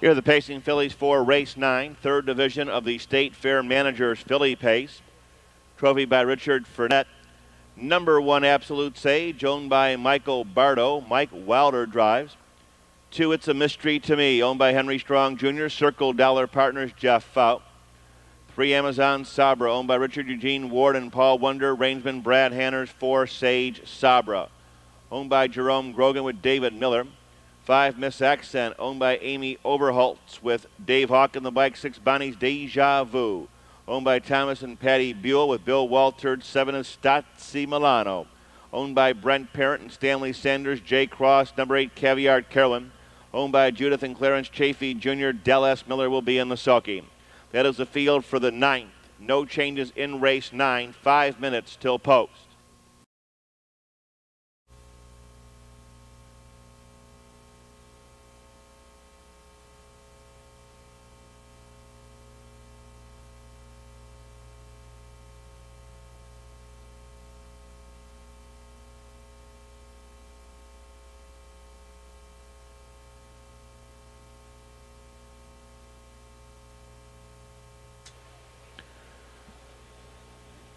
Here are the pacing fillies for race nine, third division of the State Fair Managers Filly Pace. Trophy by Richard Furnett. Number one, Absolute Sage, owned by Michael Bardo. Mike Wilder drives. Two, It's a Mystery to Me, owned by Henry Strong Jr. Circle Dollar Partners, Jeff Fout. Three, Amazon Sabra, owned by Richard Eugene Ward and Paul Wonder. Reinsman Brad Hanners. Four, Sage Sabra, owned by Jerome Grogan with David Miller. Five, Miss Accent, owned by Amy Overholtz with Dave Hawk in the bike. Six, Bonnie's Deja Vu owned by Thomas and Patty Buell with Bill Walters. Seven is Milano, owned by Brent Parent and Stanley Sanders. Jay Cross, number eight, Caviar Carolyn, owned by Judith and Clarence Chafee Jr. Del S. Miller will be in the sulky. That is the field for the ninth. No changes in race nine. Five minutes till post.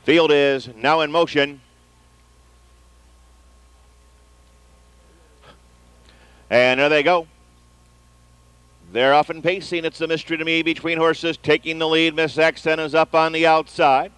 Field is now in motion. And there they go. They're off and pacing. It's a mystery to me between horses. Taking the lead, Miss Accent is up on the outside.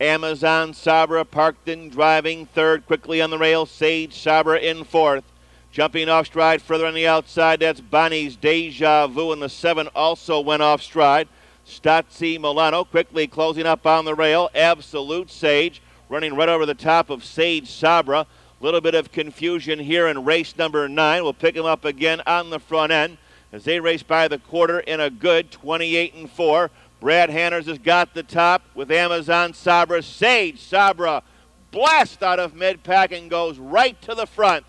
Amazon Sabra parked in driving third. Quickly on the rail, Sage Sabra in fourth. Jumping off stride further on the outside, that's Bonnie's Deja Vu, and the seven also went off stride. Stazzi Milano quickly closing up on the rail. Absolute Sage running right over the top of Sage Sabra. Little bit of confusion here in race number nine. We'll pick him up again on the front end as they race by the quarter in a good 28 and 4. Brad Hanners has got the top with Amazon Sabra. Sage Sabra blast out of mid pack and goes right to the front.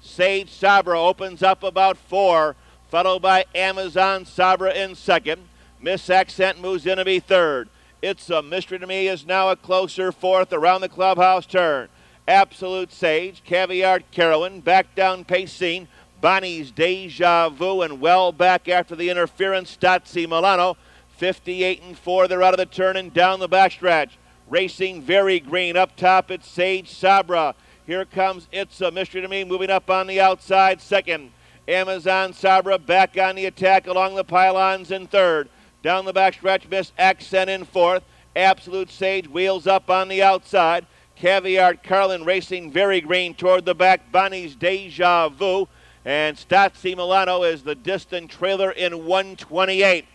Sage Sabra opens up about four, followed by Amazon Sabra in second. Miss Accent moves in to be third. It's a mystery to me is now a closer fourth around the clubhouse turn. Absolute Sage, Caviar Carolyn, back down pacing. Bonnie's Deja Vu and well back after the interference. Stazzi Milano, 58 and 4. They're out of the turn and down the backstretch. Racing very green up top. It's Sage Sabra. Here comes It's a Mystery to Me moving up on the outside second. Amazon Sabra back on the attack along the pylons in third. Down the back stretch, Miss Accent in fourth. Absolute Sage wheels up on the outside. Caviar Carlin racing very green toward the back. Bonnie's Deja Vu. And Stazzi Milano is the distant trailer in 128.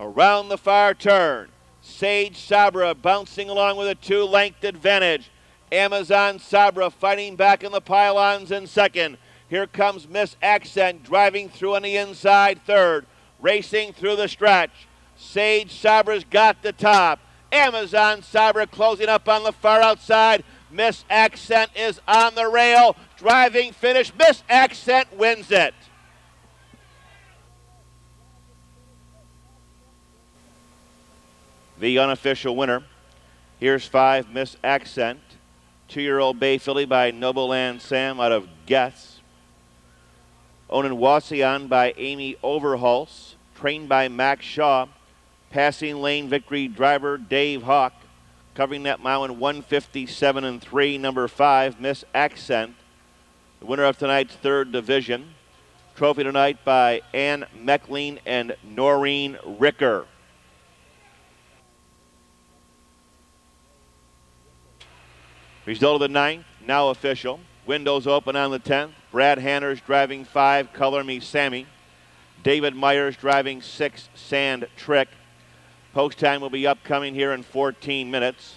Around the far turn, Sage Sabra bouncing along with a two length advantage. Amazon Sabra fighting back in the pylons in second. Here comes Miss Accent driving through on the inside third, racing through the stretch. Sage Sabra's got the top. Amazon Sabra closing up on the far outside. Miss Accent is on the rail. Driving finish. Miss Accent wins it. The unofficial winner. Here's five, Miss Accent. Two-year-old Bay filly by Nobleland Sam out of Guess. Onan Wasion by Amy Overholtz. Trained by Max Shaw passing lane victory driver Dave Hawk. Covering that mile in 157 and 3, number 5, Miss Accent. The winner of tonight's third division. Trophy tonight by Ann Meckling and Noreen Ricker. Result of the ninth, now official. Windows open on the 10th. Brad Hanners driving five, Color Me Sammy. David Myers driving six, Sand Trick. Post time will be upcoming here in 14 minutes.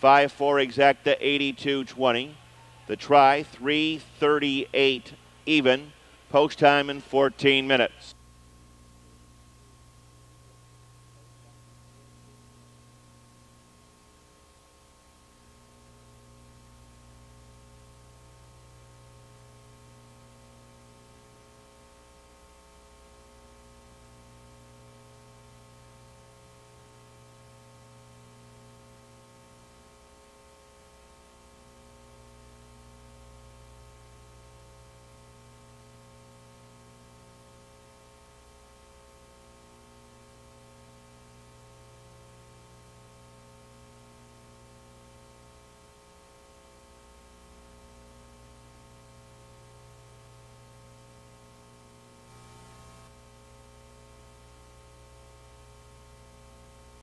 5 4 exacta 82 20. The try 338 even. Post time in 14 minutes.